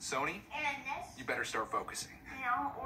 Sony, you better start focusing. you